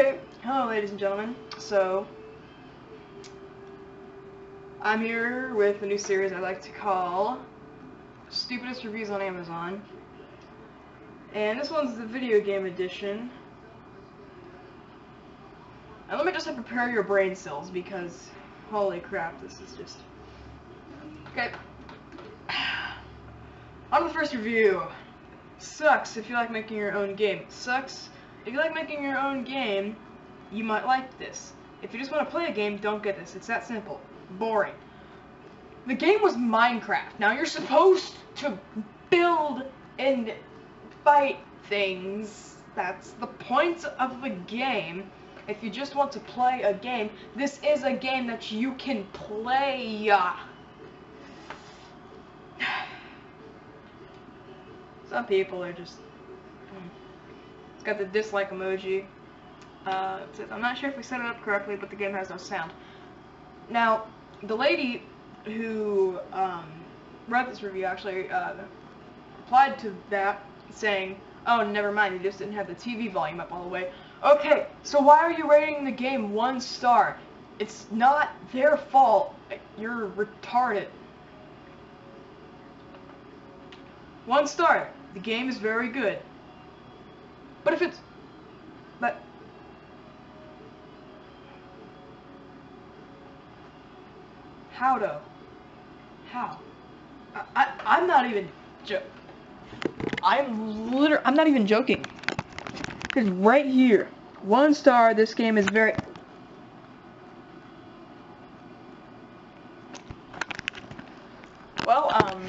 Okay, hello ladies and gentlemen. So, I'm here with a new series I like to call Stupidest Reviews on Amazon. And this one's the video game edition. And let me just prepare your brain cells because, holy crap, this is just... Okay. On the first review. Sucks if you like making your own game. Sucks if you like making your own game, you might like this. If you just want to play a game, don't get this. It's that simple. Boring. The game was Minecraft. Now you're supposed to build and fight things. That's the point of the game. If you just want to play a game, this is a game that you can play. Some people are just it's got the dislike emoji. Uh, I'm not sure if we set it up correctly, but the game has no sound. Now, the lady who um, wrote this review actually uh, replied to that saying, oh, never mind, you just didn't have the TV volume up all the way. Okay, so why are you rating the game one star? It's not their fault. You're retarded. One star. The game is very good. But if it's... But... How though? How? I, I, I'm not even... Jo I'm literally... I'm not even joking. Because right here, one star, this game is very... Well, um...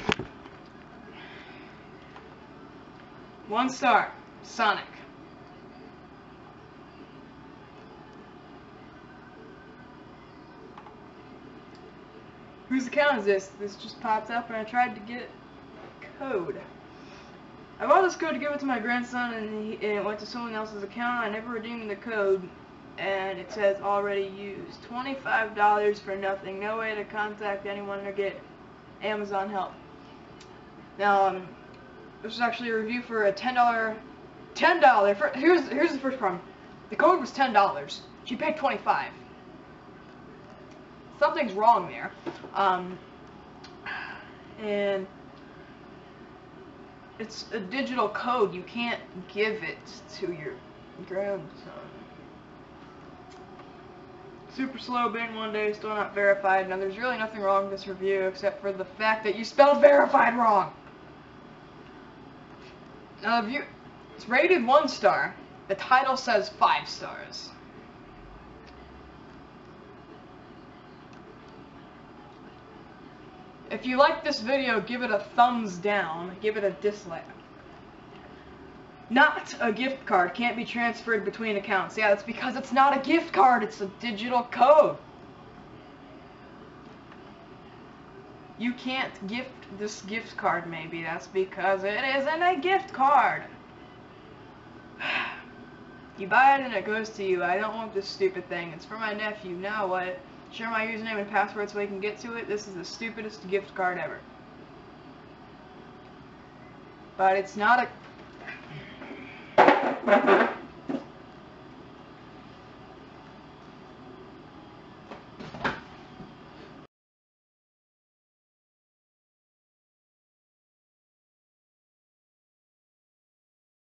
One star. Sonic. Whose account is this? This just popped up and I tried to get code. I bought this code to give it to my grandson and, he, and it went to someone else's account. I never redeemed the code and it says already used. $25 for nothing. No way to contact anyone or get Amazon help. Now, um, this is actually a review for a $10 $10 for, here's here's the first problem. The code was $10. She paid 25 something's wrong there. Um, and it's a digital code. You can't give it to your grandson. Super slow bin one day, still not verified. Now, there's really nothing wrong with this review except for the fact that you spelled verified wrong. Now, it's rated one star. The title says five stars. If you like this video, give it a thumbs down. Give it a dislike. Not a gift card. Can't be transferred between accounts. Yeah, that's because it's not a gift card. It's a digital code. You can't gift this gift card, maybe. That's because it isn't a gift card. You buy it and it goes to you. I don't want this stupid thing. It's for my nephew. Now what? Share my username and password so we can get to it. This is the stupidest gift card ever. But it's not a...